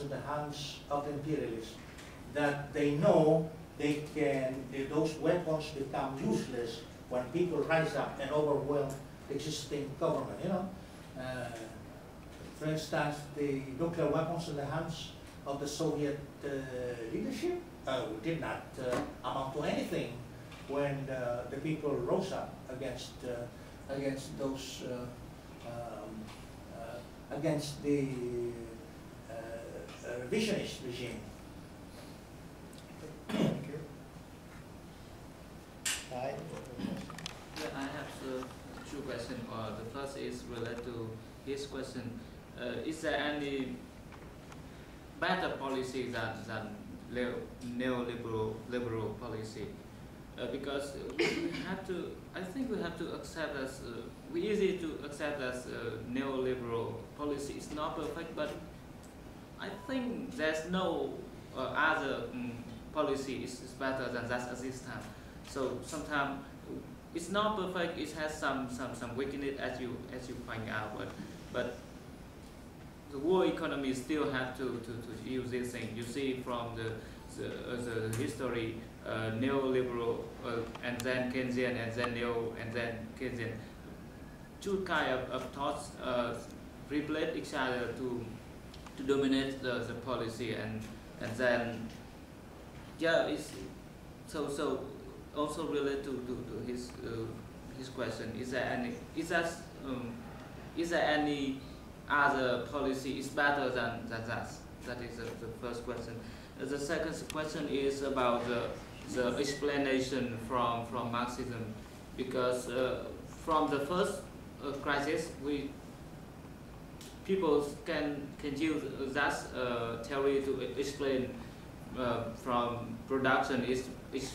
in the hands of the imperialists that they know they can, those weapons become useless when people rise up and overwhelm existing government, you know? Uh, For instance, the nuclear weapons in the hands of the Soviet uh, leadership uh, did not uh, amount to anything when uh, the people rose up against, uh, against those, um, against the revisionist regime. Thank you. Ty? Yeah, I have uh, two questions. Uh, the first is related to his question. Uh, is there any better policy than, than leo- neoliberal liberal policy? Uh, because we have to, I think we have to accept as, uh, we easy to accept as uh, neoliberal policy is not perfect, but I think there's no uh, other um, policy is, is better than that at this time. So sometimes it's not perfect. It has some some some weakness as you as you point out, but but the world economy still have to, to, to use this thing. You see from the the, uh, the history, uh, neoliberal uh, and then Keynesian and then neo and then Keynesian. Two kind of, of thoughts uh, replace each other to to dominate the, the policy and and then yeah it's so so also related to, to, to his uh, his question is there any is that um, is there any other policy is better than, than that? That is the, the first question. Uh, the second question is about the, the explanation from from Marxism because uh, from the first uh, crisis we people can can use that uh, theory to explain uh, from production is is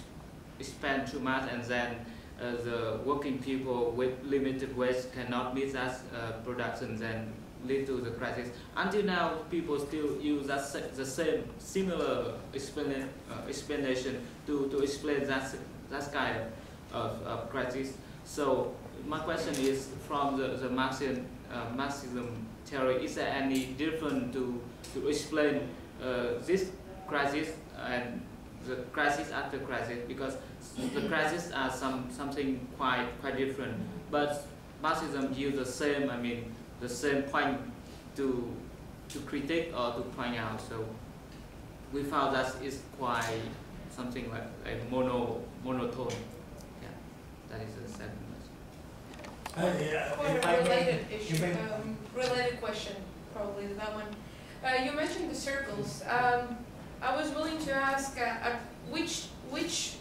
spend too much and then uh, the working people with limited wage cannot meet that uh, production then lead to the crisis. Until now, people still use that the same similar explain, uh, explanation to, to explain that that kind of, of crisis. So my question is from the, the Marxian uh, Marxism theory, is there any different to to explain uh, this crisis and the crisis after crisis because the crisis are some something quite quite different. But Marxism use the same I mean the same point to to critique or to point out. So we found that is quite something like a mono monotone. Yeah, that is the second. Uh, yeah, Quite if a I may- related issue, um, related question, probably to that one. Uh, you mentioned the circles. Um, I was willing to ask, uh, at which, which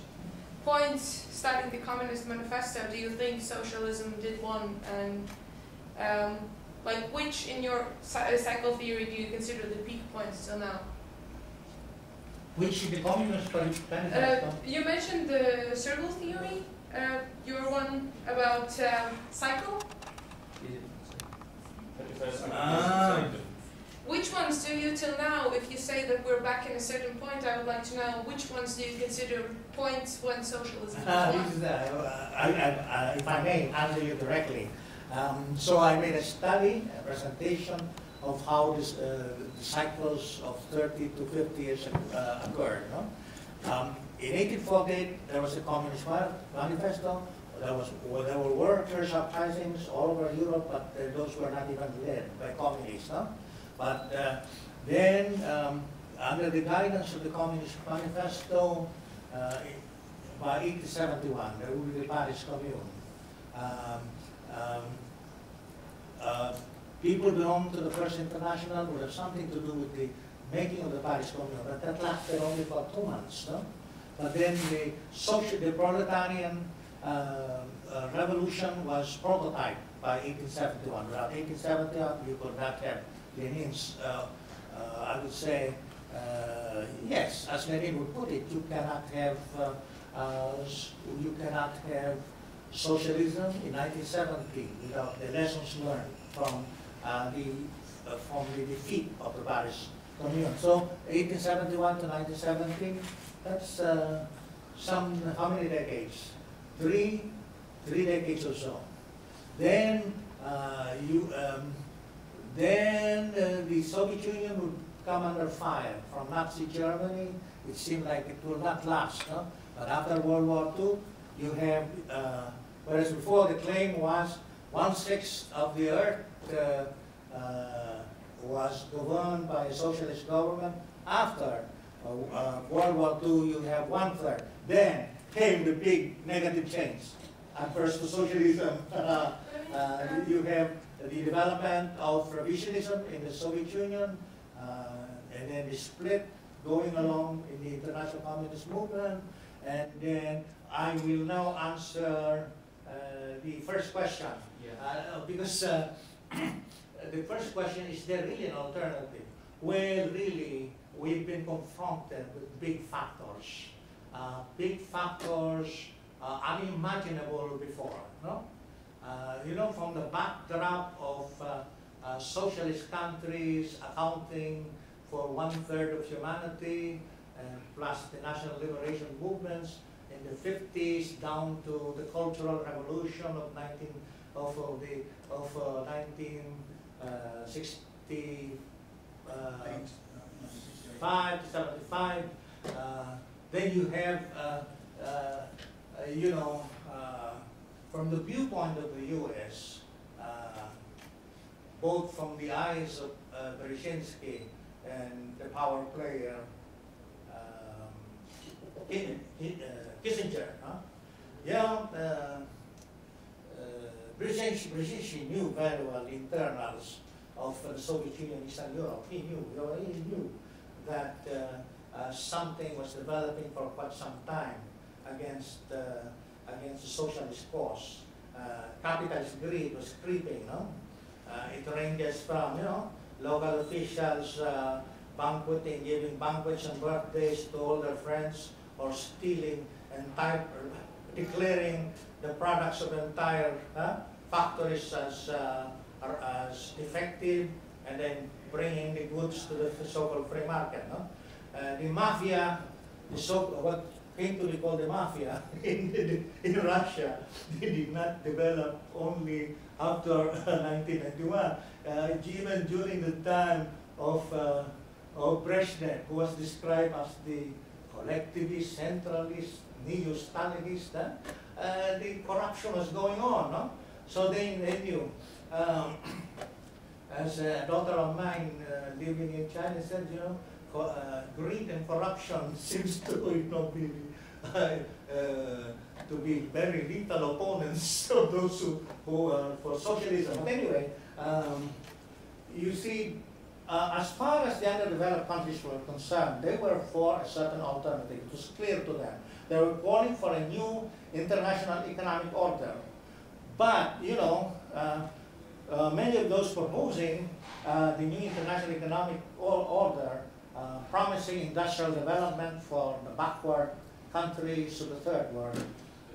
points starting the Communist Manifesto do you think socialism did one? And, um, like, which in your cy- cycle theory do you consider the peak points till now? Which the communist Uh, manifesto? you mentioned the circle theory, uh, your one about um, cycle. Ah. Which ones do you till now, if you say that we're back in a certain point, I would like to know which ones do you consider points when socialism Uh, this is, uh, I, I, I, if I may answer you directly. Um, so I made a study, a presentation of how this, uh, the cycles of 30 to 50 years uh, occurred. No? Um, in 1848, there was a Communist Manifesto. There was well, there were workers' uprisings all over Europe, but uh, those were not even led by communists. No? But uh, then, um, under the guidance of the Communist Manifesto, uh, by 1871, there will be the Paris Commune. Um, um, uh, people belong to the First International would have something to do with the making of the Paris Commune, but that lasted only for two months, no? But then the social, the proletarian uh, uh, revolution was prototyped by 1871. Without 1871, you could not have Lenin's, uh, uh, I would say, uh, yes, as Lenin would put it, you cannot have, uh, you cannot have socialism in 1970 without the lessons learned from the from the defeat of the Paris Commune. So 1871 to 1917, that's uh, some how many decades? Three, three decades or so. Then uh, you um, then uh, the Soviet Union would come under fire from Nazi Germany. It seemed like it will not last, no? But after World War II, you have, uh, whereas before the claim was one-sixth of the earth uh, uh, was governed by a socialist government. After uh, uh, World War II, you have one-third. Then came the big negative change. At first, the socialism, uh, uh, you have the development of revisionism in the Soviet Union, uh, and then the split going along in the international communist movement. And then I will now answer uh, the first question. Yeah. Because the first question is there really an alternative? Well, really, we've been confronted with big factors, uh, big factors uh, unimaginable before. No, uh, you know, from the backdrop of uh, uh, socialist countries accounting for one third of humanity, and plus the national liberation movements in the 50s down to the cultural revolution of 19 of uh, the of uh, 1960 uh, five to 75. Uh, then you have, uh, uh, uh, you know, uh, from the viewpoint of the U.S., uh, both from the eyes of uh, Brzezinski and the power player um, Ki- Ki- uh, Kissinger, huh? Yeah, uh, uh, Brzezinski, Brzezinski knew very well the internals of the Soviet Union, Eastern Europe. He knew, he knew that uh, uh, something was developing for quite some time against uh, against the socialist cause. Capitalist greed was creeping, no? It ranges from, you know, local officials banqueting, giving banquets and birthdays to all their friends, or stealing entire, declaring the products of the entire factories as uh, are as defective, and then bringing the goods to the so-called free market. No? Uh, the mafia, the so what came to be called the mafia in, in Russia, they did not develop only after 1991. Uh, even during the time of of Brezhnev, who was described as the collectivist, centralist, neo-Stalinist, uh, the corruption was going on. No? So they knew. Um, as a daughter of mine uh, living in China said, you know, uh, greed and corruption seems to you know, be uh, uh, to be very lethal opponents of those who, who are for socialism. But anyway, um, you see, uh, as far as the underdeveloped countries were concerned, they were for a certain alternative. It was clear to them. They were calling for a new international economic order. But, you know, uh, uh, many of those proposing uh, the new international economic order, uh, promising industrial development for the backward countries of the third world,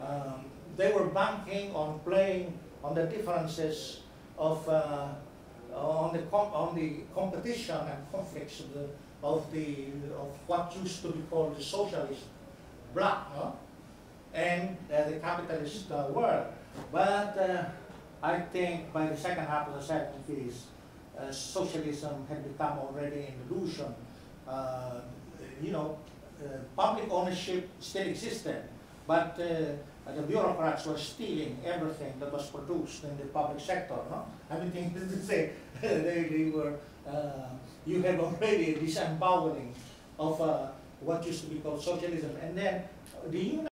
um, they were banking on playing on the differences of on the on the competition and conflicts of the of the of what used to be called the socialist bloc? And uh, the capitalist uh, world. But uh, I think by the second half of the 70s, uh, socialism had become already an illusion. Uh, you know, uh, public ownership still existed, but uh, the bureaucrats were stealing everything that was produced in the public sector. No? Everything to say, they, they were. You have already a disempowering of what used to be called socialism, and then the